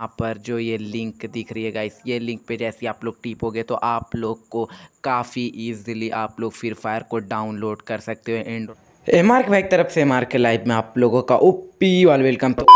यहाँ पर जो ये लिंक दिख रही है गाइस ये लिंक पे जैसे आप लोग टिपोगे तो आप लोग को काफ़ी इजीली आप लोग फ्री फायर को डाउनलोड कर सकते हो एंड एम आर के भाई तरफ़ से एम आर के लाइव में आप लोगों का ओपी वाल वेलकम तो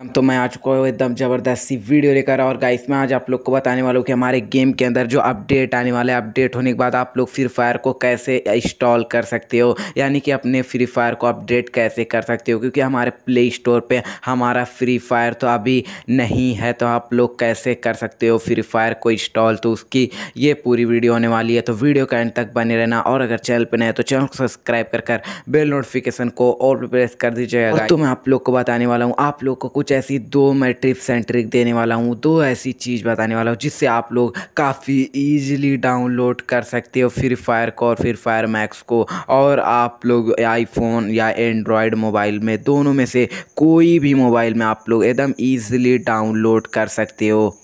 तो मैं आ चुका हूँ एकदम ज़बरदस्त सी वीडियो लेकर और गाइस मैं आज आप लोग को बताने वाला हूँ कि हमारे गेम के अंदर जो अपडेट आने वाला है अपडेट होने के बाद आप लोग फ्री फायर को कैसे इंस्टॉल कर सकते हो? यानी कि अपने फ्री फायर को अपडेट कैसे कर सकते हो? क्योंकि हमारे प्ले स्टोर पर हमारा फ्री फायर तो अभी नहीं है तो आप लोग कैसे कर सकते हो फ्री फायर को इंस्टॉल तो उसकी ये पूरी वीडियो होने वाली है तो वीडियो का एंड तक बने रहना और अगर चैनल पर नए तो चैनल को सब्सक्राइब कर कर बेल नोटिफिकेशन को और प्रेस कर दीजिएगा तो मैं आप लोग को बताने वाला हूँ, आप लोग को कुछ कुछ ऐसी दो मैं ट्रिप्स एंड ट्रिक देने वाला हूँ, दो ऐसी चीज़ बताने वाला हूँ, जिससे आप लोग काफ़ी ईजिली डाउनलोड कर सकते हो फ्री फायर को और फ्री फायर मैक्स को। और आप लोग आईफोन या एंड्रॉयड मोबाइल में, दोनों में से कोई भी मोबाइल में आप लोग एकदम ईजिली डाउनलोड कर सकते हो।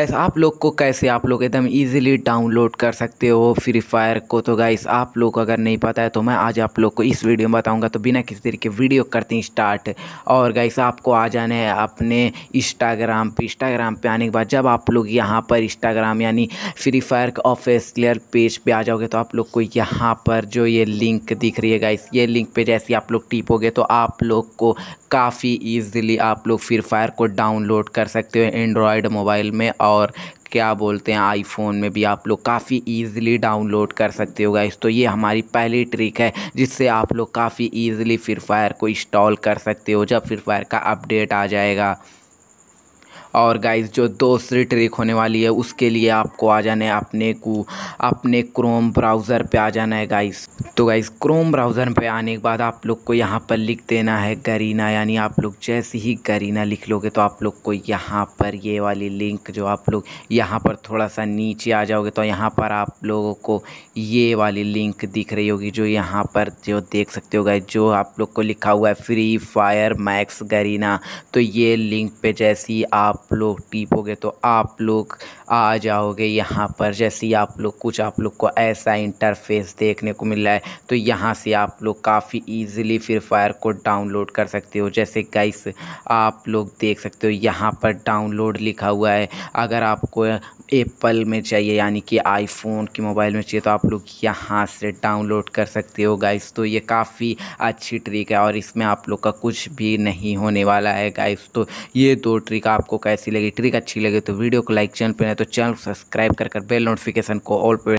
ऐसा आप लोग को कैसे आप लोग एकदम इजीली डाउनलोड कर सकते हो फ्री फायर को? तो गाइस आप लोग अगर नहीं पता है तो मैं आज आप लोग को इस वीडियो में बताऊँगा। तो बिना किसी तरीके वीडियो करते हैं स्टार्ट और गाइस आपको आ जाना है अपने इंस्टाग्राम पे। इंस्टाग्राम पे आने के बाद जब आप लोग यहाँ पर इंस्टाग्राम यानी फ्री फायर का ऑफिशियल पेज पर पे आ जाओगे तो आप लोग को यहाँ पर जो ये लिंक दिख रही है गाइस ये लिंक पर जैसे आप लोग टिपोगे तो आप लोग को काफ़ी ईजिली आप लोग फ्री फायर को डाउनलोड कर सकते हो एंड्रॉयड मोबाइल में और क्या बोलते हैं आईफोन में भी आप लोग काफ़ी ईजिली डाउनलोड कर सकते हो गाइस तो ये हमारी पहली ट्रिक है जिससे आप लोग काफ़ी ईजिली फ्री फायर को इंस्टॉल कर सकते हो जब फ्री फायर का अपडेट आ जाएगा। और गाइस जो दूसरी ट्रिक होने वाली है, उसके लिए आपको आ जाना है अपने को, अपने क्रोम ब्राउज़र पे आ जाना है गाइस तो गाइस क्रोम ब्राउज़र पे आने के बाद आप लोग को यहाँ पर लिख देना है गरीना यानी आप लोग जैसे ही गरीना लिख लोगे तो आप लोग को यहाँ पर ये वाली लिंक जो आप लोग यहाँ पर थोड़ा सा नीचे आ जाओगे तो यहाँ पर आप लोगों को ये वाली लिंक दिख रही होगी, जो यहाँ पर जो देख सकते हो गाइस जो आप लोग को लिखा हुआ है फ्री फायर मैक्स गरीना तो ये लिंक पे जैसी आप आप लोग टीपोगे तो आप लोग आ जाओगे यहाँ पर। जैसे ही आप लोग, कुछ आप लोग को ऐसा इंटरफेस देखने को मिल रहा है तो यहाँ से आप लोग काफ़ी ईजिली फ्री फायर को डाउनलोड कर सकते हो। जैसे गाइस आप लोग देख सकते हो, यहाँ पर डाउनलोड लिखा हुआ है। अगर आपको एप्पल में चाहिए, यानी कि आईफोन के मोबाइल में चाहिए तो आप लोग यहाँ से डाउनलोड कर सकते हो गाइस तो ये काफ़ी अच्छी ट्रिक है और इसमें आप लोग का कुछ भी नहीं होने वाला है गाइस तो ये दो ट्रिक आपको कैसी लगी? ट्रिक अच्छी लगी तो वीडियो को लाइक चैनल पर नहीं तो चैनल को सब्सक्राइब कर कर बेल नोटिफिकेशन को ऑल पे